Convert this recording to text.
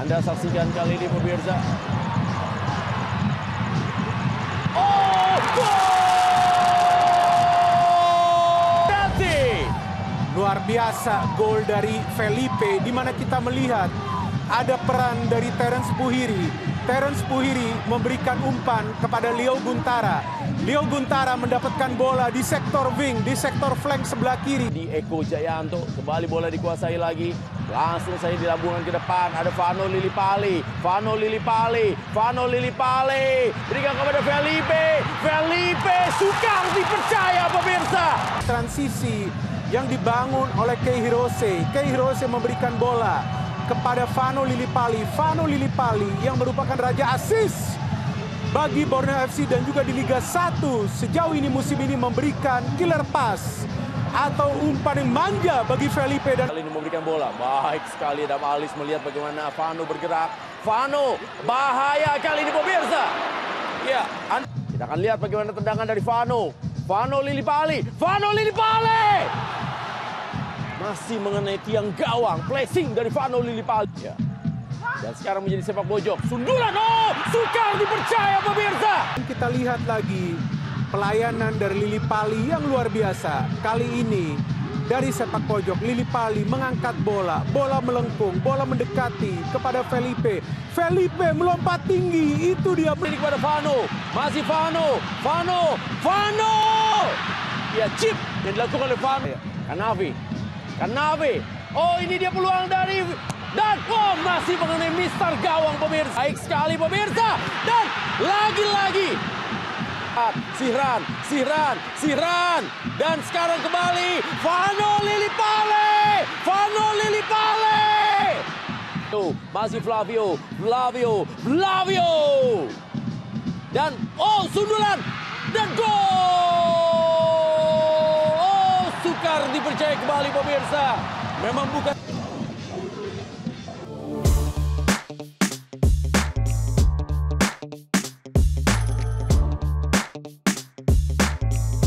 Anda saksikan kali ini pemirsa. Oh, gol! Luar biasa gol dari Felipe di mana kita melihat ada peran dari Terence Puhiri. Terence Puhiri memberikan umpan kepada Leo Guntara. Leo Guntara mendapatkan bola di sektor wing, di sektor flank sebelah kiri. di Eko Jayanto kembali bola dikuasai lagi langsung saya dilambungan ke depan ada Vano Lilipali Vano Lilipali Vano Lilipali berikan kepada Felipe Felipe sukar dipercaya pemirsa Transisi yang dibangun oleh Kei Hirose. Kei Hirose memberikan bola kepada Vano Lilipali. Vano Lilipali yang merupakan raja asis bagi Borneo FC dan juga di Liga 1 sejauh ini musim ini memberikan killer pass atau umpan yang manja bagi Felipe dan kali ini memberikan bola. Baik sekali Adam Alis melihat bagaimana Vano bergerak. Vano bahaya kali ini pemirsa. Ya kita akan lihat bagaimana tendangan dari Vano Vano Lilipali Vano Lilipali masih mengenai tiang gawang. Placing dari Vano Lilipali ya. dan sekarang menjadi sepak pojok sundulan oh sukar dipercaya pemirsa. Kita lihat lagi pelayanan dari Lili Pali yang luar biasa. Kali ini dari sepak pojok Lili Pali mengangkat bola, bola melengkung, bola mendekati kepada Felipe. Felipe melompat tinggi, itu dia. Ini kepada Vano masih Vano Vano Vano ya chip yang dilakukan oleh Vano Kanavi. Kanavi. Oh ini dia peluang dari dan oh masih mengenai Mister Gawang pemirsa. Baik sekali pemirsa. Dan lagi-lagi. Ah, Sihran, Sihran, Sihran. Dan sekarang kembali Vano Lilipale. Vano Lilipale. Tuh, masih Flavio, Flavio, Flavio. Dan oh sundulan. Dan gol. Oh sukar dipercaya kembali pemirsa. Memang bukan